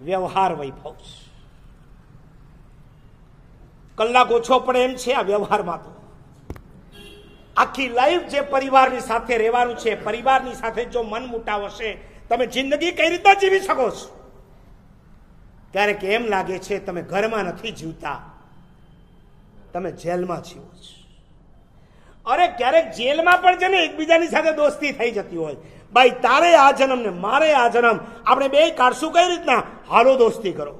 વ્યવહાર વૈભવ. કલાક ઓછો પડે એમ છે આ વ્યવહારમાં તો. આખી લાઈફ જે પરિવારની સાથે રહેવાનું છે, પરિવારની સાથે જો મન મુટાવ હશે તમે જિંદગી કઈ રીતના જીવી શકો છો? ક્યારેક એમ લાગે છે, તમે ઘરમાં નથી જીવતા, તમે જેલમાં જીવો છો. અરે ક્યારેક જેલમાં પણ છે ને, એકબીજાની સાથે દોસ્તી થઈ જતી હોય. ભાઈ, તારે આ જન્મ ને મારે આ જન્મ. આપણે બે કાઢશું કઈ રીતના? હાલો દોસ્તી કરો.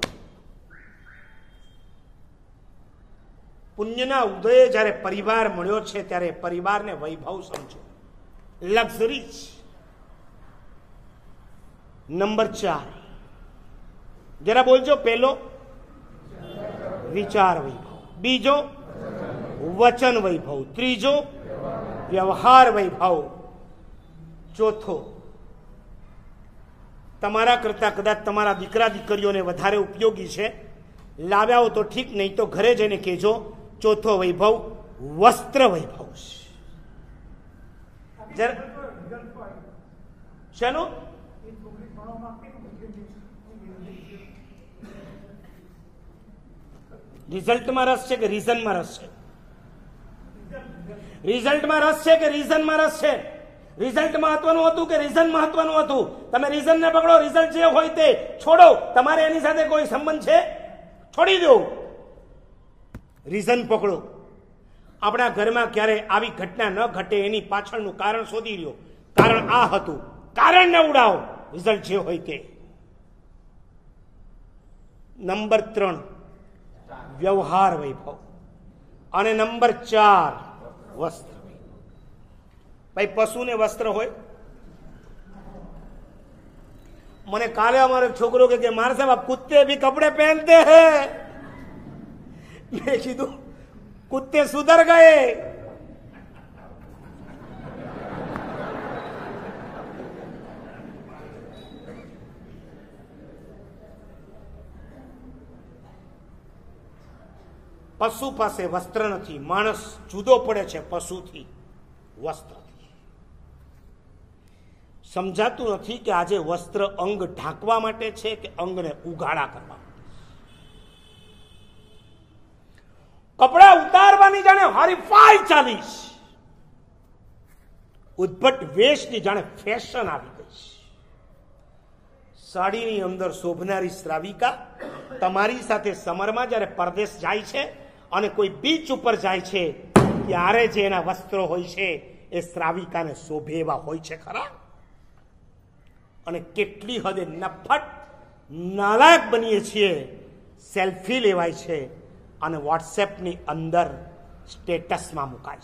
પુણ્યના ઉદયે જ્યારે પરિવાર મળ્યો છે ત્યારે પરિવારને વૈભવ સમજો. લક્ઝરી નંબર ચાર. જરા બોલજો પેલો. વિચાર વૈભવ. બીજો. વચન વૈભવ. ત્રીજો. વ્યવહાર વૈભવ. ચોથો. તમારા કરતાં કદાચ તમારા દીકરા દીકરીઓને વધારે ઉપયોગી છે. લાવ્યા હો તો ઠીક, નહીં તો ઘરે જઈને કહેજો, ચોથો વૈભવ, વસ્ત્ર વૈભવ છે. શેનું? રિઝલ્ટમાં રસ છે કે રીઝનમાં રસ છે? રિઝલ્ટમાં રસ છે કે રીઝનમાં રસ છે? રિઝલ્ટ મહત્વનું હતું કે રીઝન મહત્વનું હતું? તમે રીઝનને પકડો રિઝલ્ટ જે હોય તે છોડો. તમારે એની સાથે કોઈ સંબંધ છે? છોડી દો. રીઝન પકડો. આપણા ઘરમાં ક્યારે આવી ઘટના ન ઘટે એની પાછળનું કારણ શોધી લ્યો. કારણ આ હતું. કારણને ઉડાવો. રિઝલ્ટ જે હોય તે. નંબર ત્રણ. વ્યવહાર વૈભવ. અને નંબર ચાર, વસ્ત્ર. ભાઈ પશુને વસ્ત્ર હોય મને કાલે અમારો છોકરો કે કે મારે સાહેબ કુત્તે ભી કપડે પહેનતે હે મેં કીધું કુત્તે સુધર ગયે પશુ પાસે વસ્ત્ર નથી માણસ જુદો પડે છે પશુથી વસ્ત્રથી સમજાતું નથી કે આજે વસ્ત્ર અંગ ઢાંકવા માટે છે કે અંગને ઉઘાડા કરવા કપડા ઉતારવાની જાણે હરીફાઈ ચાલીશ. ઉદ્ભટ વેશની જાણે ફેશન આવી ગઈ. સાડીની અંદર શોભનારી શ્રાવિકા તમારી સાથે સમરમાં જ્યારે પરદેશ જાય છે અને કોઈ બીચ ઉપર જાય છે, ત્યારે જે એના વસ્ત્રો હોય છે, એ શ્રાવિકાને શોભે એવા હોય છે ખરા? અને કેટલી હદે નફટ નાલાયક બનીએ છીએ, સેલ્ફી લેવાય છે અને વોટ્સએપની અંદર સ્ટેટસમાં મુકાય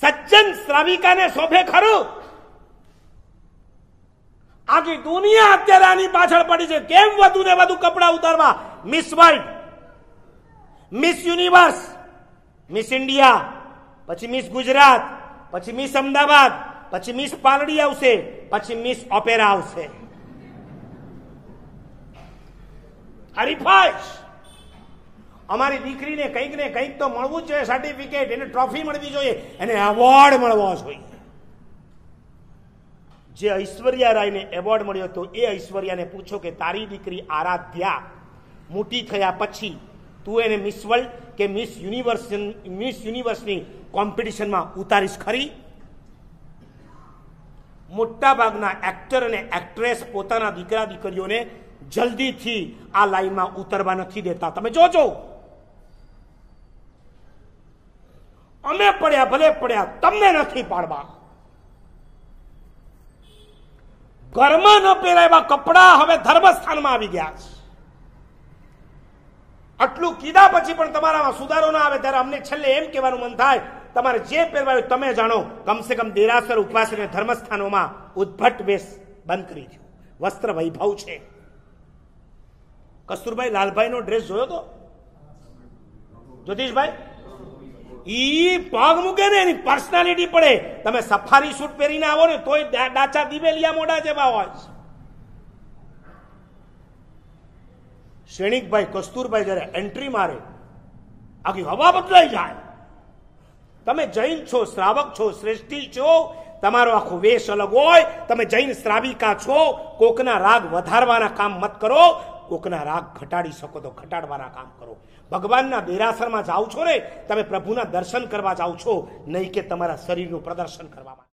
સજ્જન શ્રાવિકાને શોભે ખરું? આખી દુનિયા અત્યારે આની પાછળ પડી છે. કેમ વધુ ને વધુ કપડાં ઉતારવા? Miss world miss universe miss India પછી મિસ ગુજરાત પછી મિસ અમદાવાદ, પછી મિસ પાલડી આવશે, પછી મિસ ઓપેરા આવશે. હરીફાઈશ અમારી દીકરીને કંઈક ને કંઈક તો મળવું જ જોઈએ સર્ટિફિકેટ એને ટ્રોફી મળવી જોઈએ, એને એવોર્ડ મળવો જોઈએ. જે ઐશ્વર્યા રાયને એવોર્ડ મળ્યો હતો, એ ઐશ્વર્યાને પૂછો કે તારી દીકરી આરાધ્યા, મોટી થયા પછી તું એને મિસ વર્લ્ડ કે મિસ યુનિવર્સ મિસ યુનિવર્સની કોમ્પિટિશનમાં ઉતારીશ, ખરી? મોટાભાગના એક્ટર અને એક્ટ્રેસ પોતાના દીકરા દીકરીઓને જલ્દીથી આ લાઈનમાં ઉતરવા નથી દેતા. તમે જોજો. અમે પડ્યા, ભલે પડ્યા, તમને નથી પાડવા. ઘરમાં ન પહેરાયેલા કપડા હવે ધર્મસ્થાનમાં આવી ગયા છે. આટલું કીધા પછી પણ તમારામાં સુધારો ના આવે ત્યારે અમને છેલ્લે એમ કહેવાનું મન થાય, તમારે જે પહેરવાયું તમે જાણો, કમસે કમ દેરાસર, ઉપવાસ અને ધર્મસ્થાનોમાં ઉદ્ભટ વેશ બંધ કરી દો વસ્ત્ર વૈભવ છે. કસ્તુરભાઈ લાલભાઈ નો ડ્રેસ જોયો તો? જ્યોતિષભાઈ? ઈ પગ મૂકે ને, એની પર્સનાલિટી પડે. તમે સફારી સૂટ પહેરીને આવો ને, તોય ડાચા દિવેલિયા મોઢા જેવા હોય શ્રેણિકભાઈ કસ્તુરભાઈ જયારે એન્ટ્રી મારે, આખી હવા બદલાઈ જાય. તમે જૈન છો, શ્રાવક છો, શ્રેષ્ઠી છો, તમારો આખો વેશ અલગ હોય, તમે જૈન શ્રાવિકા છો, કોકના રાગ વધારવાના કામ મત કરો, કોકના રાગ ઘટાડી શકો તો ઘટાડવાના કામ કરો. ભગવાનના દેરાસરમાં જાઓ છો ને, તમે પ્રભુના દર્શન કરવા જાઓ છો, નહીં કે તમારા શરીરનું પ્રદર્શન કરવા માટે.